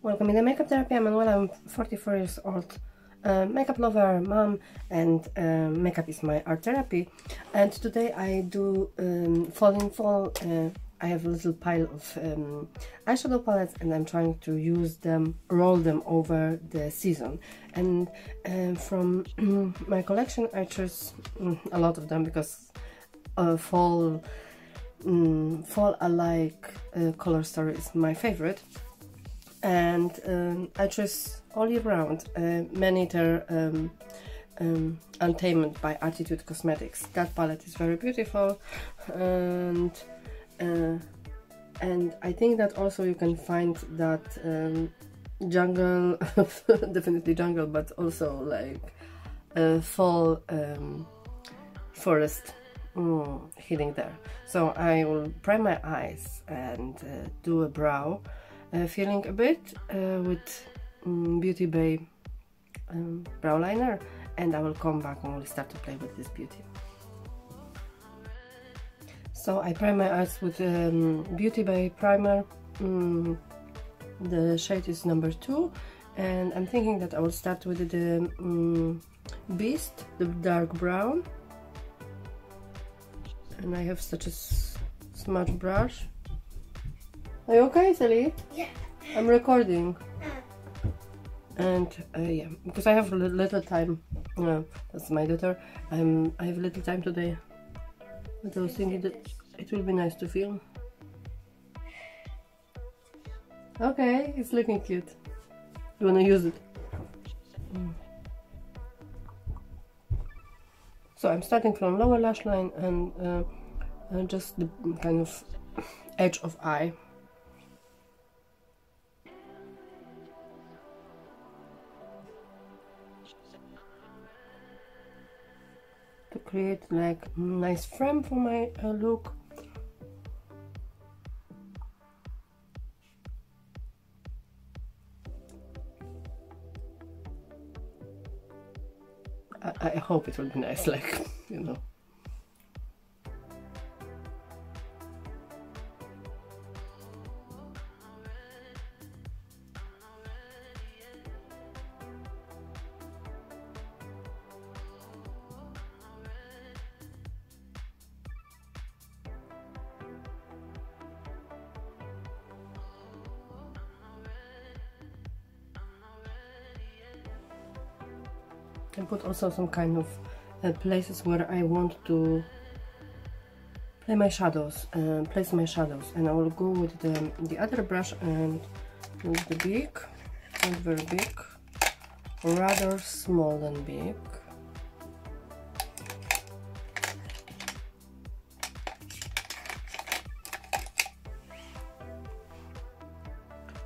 Welcome in the Makeup Therapy. I'm Manuela. I'm 44 years old, uh, makeup lover, mom, and uh, makeup is my art therapy. And today I do um, fall in fall. Uh, I have a little pile of um, eyeshadow palettes and I'm trying to use them, roll them over the season. And uh, from my collection I chose mm, a lot of them because uh, fall, um, fall alike uh, color story is my favorite and um, I chose all year round uh, Maneater um, um, Untamed by Attitude Cosmetics. That palette is very beautiful and uh, and I think that also you can find that um, jungle, definitely jungle, but also like fall um, forest mm, healing there. So I will prime my eyes and uh, do a brow uh, filling a bit uh, with um, Beauty Bay um, brow liner and I will come back and we'll start to play with this beauty. So I prime my eyes with um, Beauty Bay primer. Mm, the shade is number two and I'm thinking that I will start with the um, Beast, the dark brown. And I have such a smudge brush are you okay, Sally? Yeah. I'm recording. And uh, yeah, because I have a little time. Uh, that's my daughter. I'm. I have a little time today. But I was thinking that it will be nice to film. Okay, it's looking cute. You wanna use it? Mm. So I'm starting from lower lash line and uh, uh, just the kind of edge of eye. Create like nice frame for my uh, look. I, I hope it will be nice like you know I put also some kind of uh, places where I want to play my shadows, uh, place my shadows and I will go with the, the other brush and with the big, not very big, rather small than big.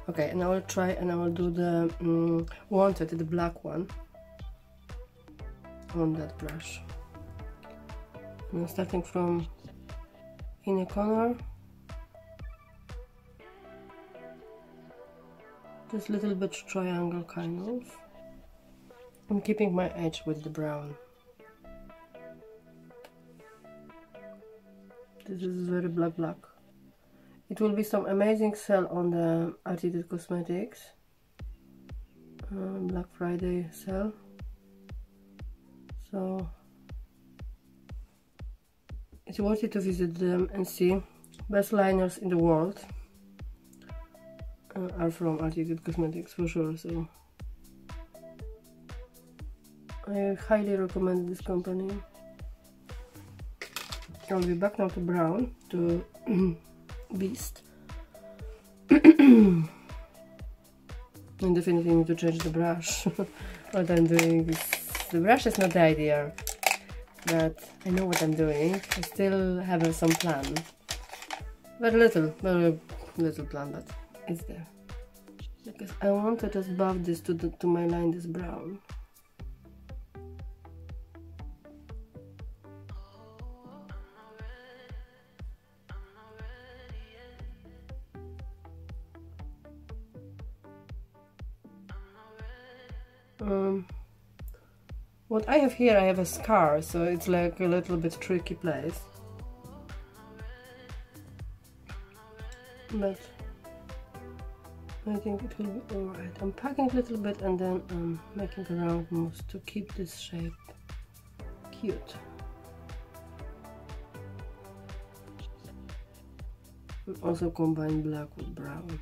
Okay, and I will try and I will do the um, wanted, the black one on that brush. I'm starting from inner corner, this little bit triangle kind of. I'm keeping my edge with the brown. This is very black black. It will be some amazing sale on the Attitude Cosmetics uh, Black Friday sale so it's worth it to visit them and see best liners in the world uh, are from Attitude Cosmetics for sure so. I highly recommend this company. I'll be back now to brown to beast. And definitely need to change the brush what I'm doing is the brush is not the idea, but I know what I'm doing. I still have some plan. Very little, very little plan, but it's there. Because I want to just buff this to, the, to my line, this brown. What I have here, I have a scar, so it's like a little bit tricky place. But I think it will be alright. I'm packing a little bit and then I'm making a round moves to keep this shape cute. also combine black with brown.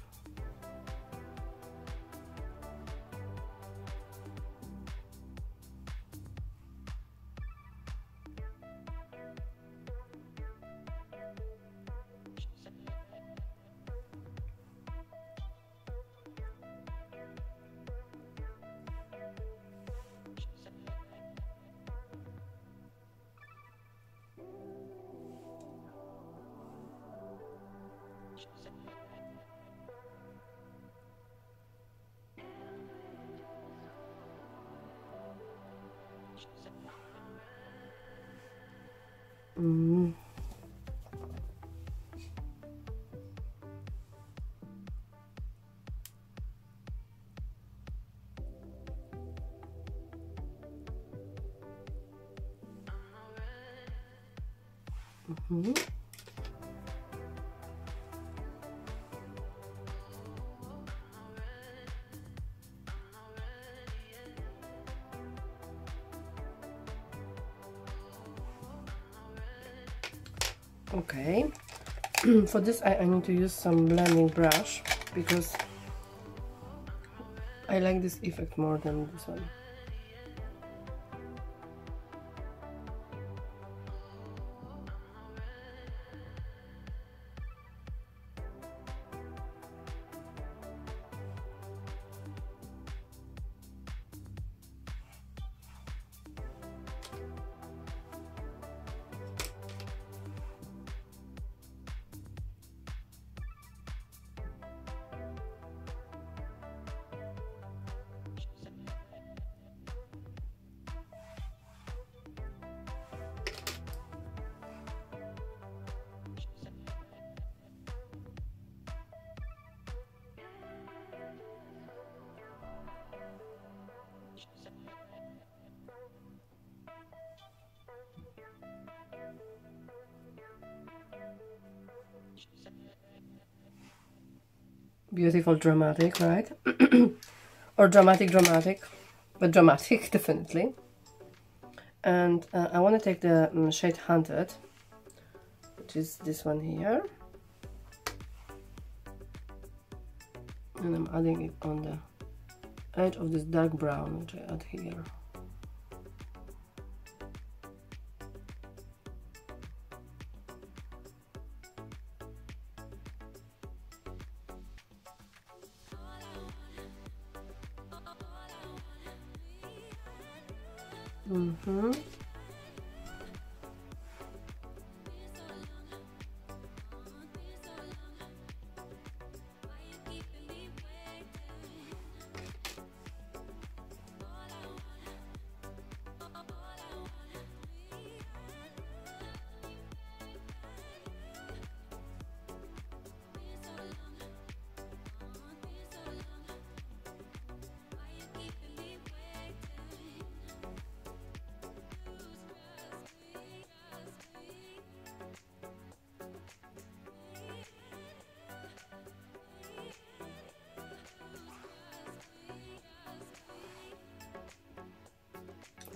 Mm. Mm for this I, I need to use some blending brush because I like this effect more than this one beautiful dramatic right? Or dramatic dramatic but dramatic definitely. And uh, I want to take the um, shade Haunted which is this one here. And I'm adding it on the edge of this dark brown which I add here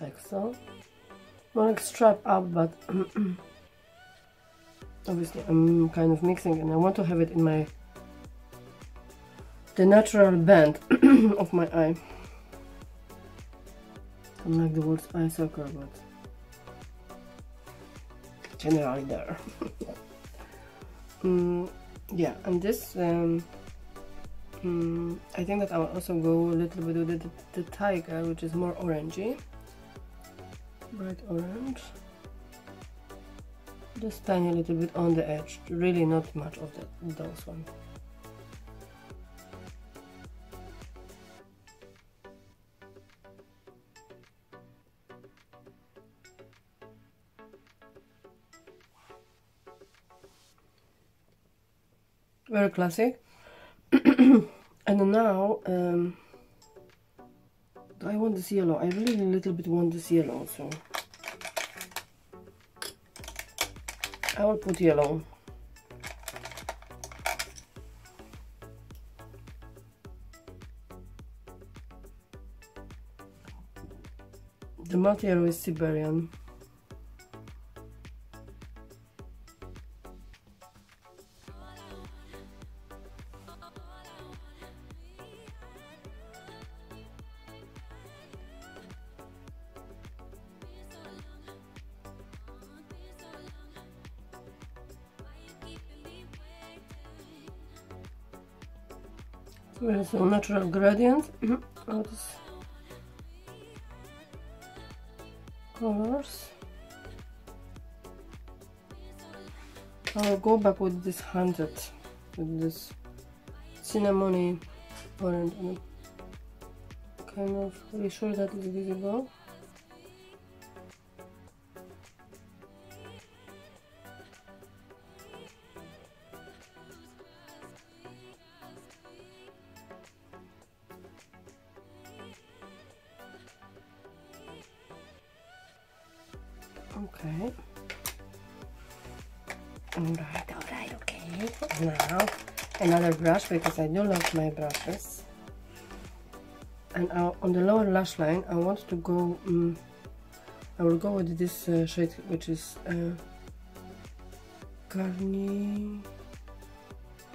like so like strap up but obviously I'm kind of mixing and I want to have it in my the natural band of my eye. I don't like the words eye circle but generally there. Mm, yeah and this um, mm, I think that I'll also go a little bit with the, the, the tiger which is more orangey bright orange just tiny little bit on the edge. Really not much of that those one. Very classic and now um, I want this yellow. I really a little bit want this yellow, so I will put yellow. The material is Siberian. Where's the natural gradient mm-hmm. of these colors. I'll go back with this Hunter, with this cinnamony orange. kind of, are you sure that is visible? Brush because I do love my brushes. And on the lower lash line, I want to go, um, I will go with this uh, shade, which is uh, Carni,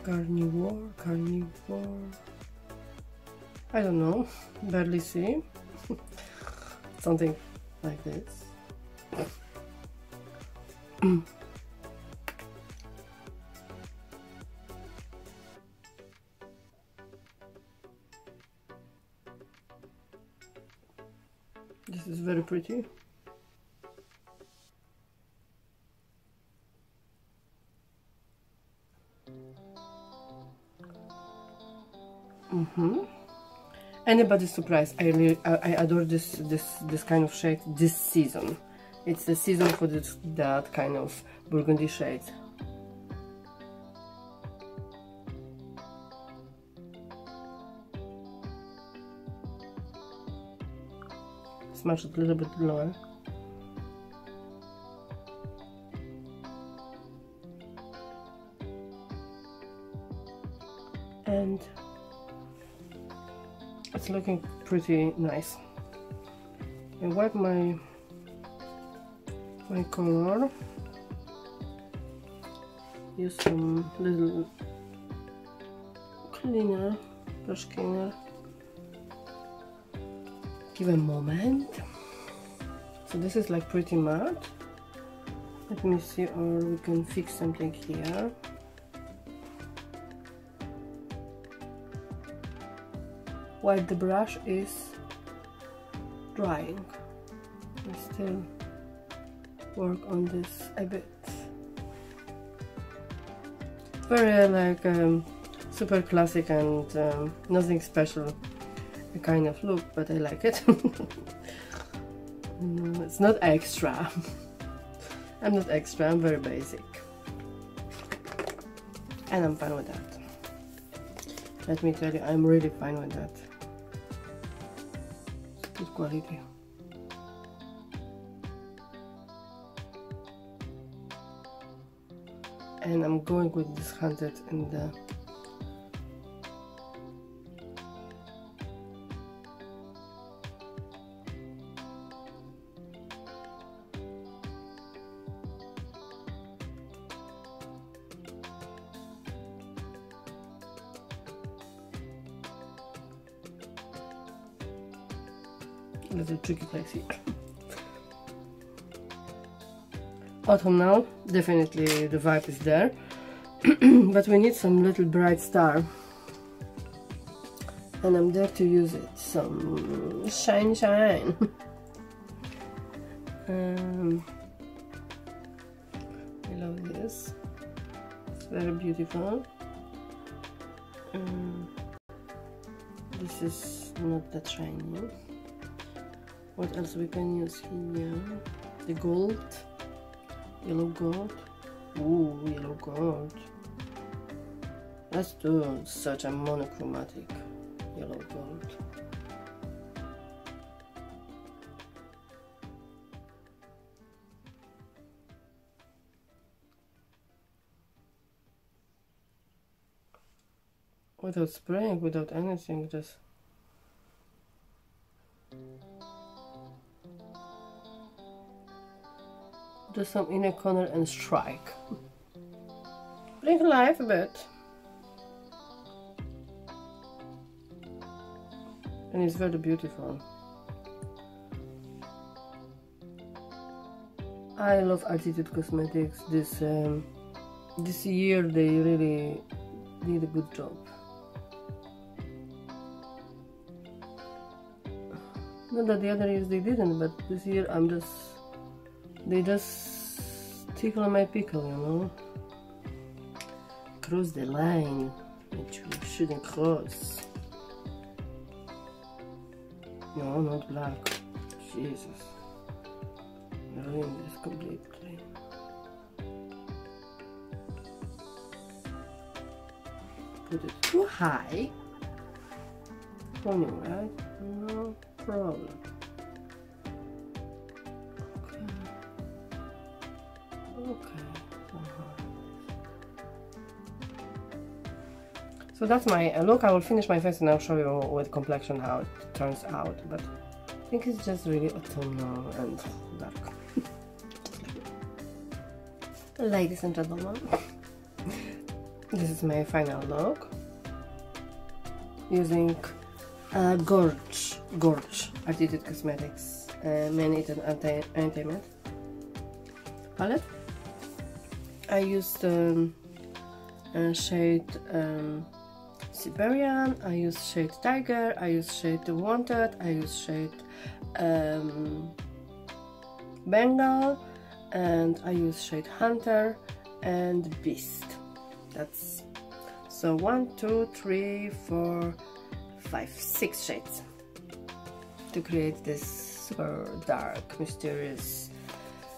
Carnivore, Carnivore, I don't know, barely see, something like this. pretty. Mm-hmm. Anybody's surprised? I really, I, adore this this this kind of shade this season. It's the season for this, that kind of burgundy shade. Smash it a little bit lower. And it's looking pretty nice. I wipe my my color use some little cleaner brush cleaner give a moment. So this is like pretty matte let me see or we can fix something here. While the brush is drying I still work on this a bit. Very like um, super classic and um, nothing special kind of look, but I like it. no, it's not extra. I'm not extra, I'm very basic. And I'm fine with that. Let me tell you, I'm really fine with that. good quality. and I'm going with this 100 in the little tricky place here autumn now definitely the vibe is there. But we need some little bright star. And I'm there to use it. Some shine shine. Um, I love this. It's very beautiful. Um, this is not that shiny what else we can use here the gold Yellow gold. Ooh, yellow gold. Let's do such a monochromatic yellow gold. Without spraying, without anything, just do some inner corner and strike. Bring life a bit. And it's very beautiful. I love Attitude Cosmetics. This um, this year they really did a good job. Not that the other years they didn't, but this year I'm just they just tickle my pickle, you know. Cross the line that you shouldn't cross. No, not black. Jesus. Ruined this completely. Put it too high. Right? No problem. So that's my uh, look. I will finish my face and I'll show you with complexion how it turns out. But I think it's just really autumnal and dark. Ladies and gentlemen, this is my final look using uh, Gorge, Gorge Attitude Cosmetics uh, Maneater Anti, Anti Matte palette. I used um, uh, shade um, Siberian, I use shade Tiger, I use shade Wanted, I use shade um, Bengal, and I use shade Hunter and Beast. That's so one, two, three, four, five, six shades to create this super dark, mysterious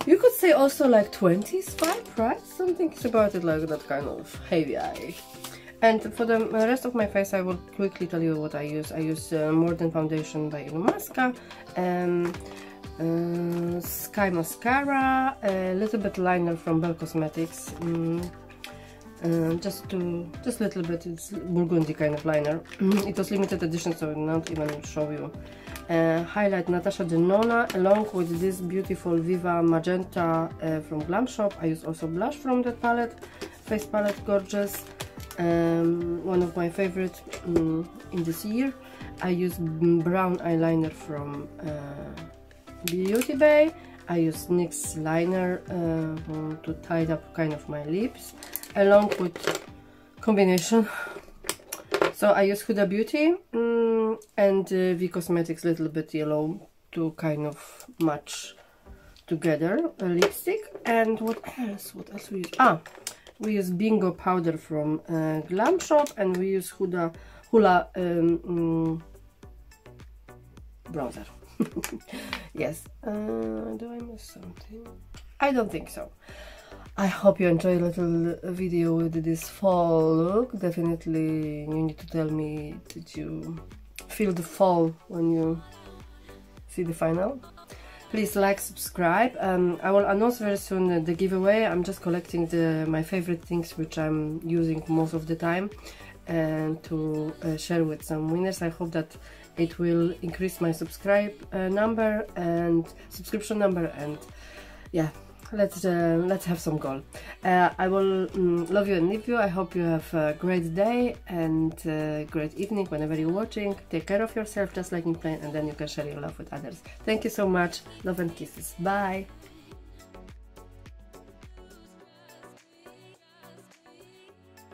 you could say also like 20s vibe, right? Something about it like that kind of heavy eye. And for the rest of my face, I will quickly tell you what I use. I use uh, Modern Foundation by Illamasqua, and uh, Sky Mascara, a little bit liner from Belle Cosmetics. Uh, just to just a little bit it's burgundy kind of liner it was limited edition so I will not even show you uh, highlight Natasha Denona along with this beautiful Viva Magenta uh, from Glam Shop I use also blush from that palette face palette gorgeous um, one of my favorite um, in this year I use brown eyeliner from uh, Beauty Bay. I use NYX liner uh, to tidy up kind of my lips along with combination. So I use Huda Beauty um, and uh, V Cosmetics little bit yellow to kind of match together a lipstick. And what else? What else we use? Ah we use bingo powder from uh, glam shop and we use huda hula um, um, bronzer yes uh, do i miss something i don't think so I hope you enjoy a little video with this fall look. Definitely you need to tell me did you feel the fall when you see the final. Please like, subscribe. Um, I will announce very soon the giveaway. I'm just collecting the my favorite things which I'm using most of the time and to uh, share with some winners. I hope that it will increase my subscribe uh, number and subscription number and yeah let's uh, let's have some goal. Uh, I will um, love you and leave you. I hope you have a great day and uh, great evening whenever you're watching. Take care of yourself just like in plane and then you can share your love with others. Thank you so much. Love and kisses. Bye